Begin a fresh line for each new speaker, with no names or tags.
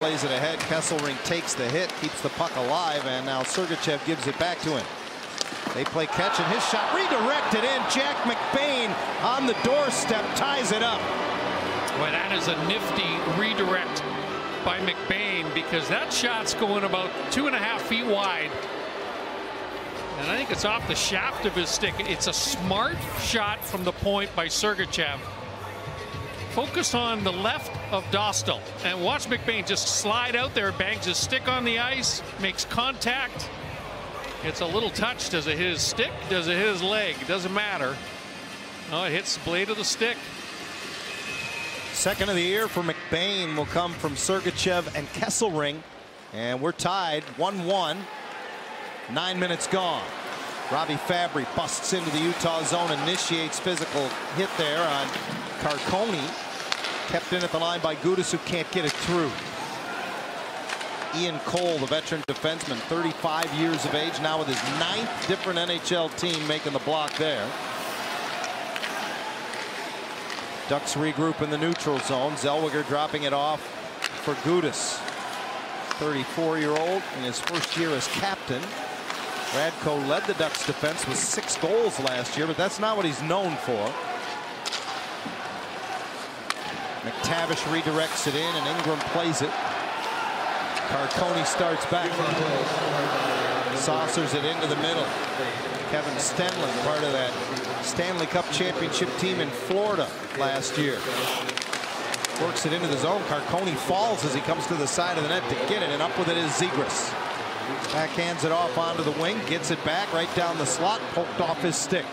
Plays it ahead. Kesselring takes the hit, keeps the puck alive, and now Sergachev gives it back to him. They play catch, and his shot redirected in. Jack McBain on the doorstep ties it up.
Well, that is a nifty redirect by McBain because that shot's going about two and a half feet wide. And I think it's off the shaft of his stick. It's a smart shot from the point by Sergachev focused on the left of Dostal. And watch McBain just slide out there, bangs his stick on the ice, makes contact. It's a little touch. Does it hit his stick? Does it hit his leg? Doesn't matter. No, it hits the blade of the stick.
Second of the year for McBain will come from Sergachev and Kesselring. And we're tied 1-1. Nine minutes gone. Robbie Fabbri busts into the Utah zone, initiates physical hit there on Carcone. Kept in at the line by Gudas, who can't get it through. Ian Cole, the veteran defenseman, 35 years of age, now with his ninth different NHL team making the block there. Ducks regroup in the neutral zone. Zellweger dropping it off for Gudas. 34-year-old in his first year as captain. Radko led the Ducks defense with six goals last year, but that's not what he's known for. McTavish redirects it in, and Ingram plays it. Carcone starts back. Saucers it into the middle. Kevin Stenlund, part of that Stanley Cup championship team in Florida last year. Works it into the zone. Carcone falls as he comes to the side of the net to get it, and up with it is Zegras. Backhands it off onto the wing, gets it back right down the slot, poked off his stick.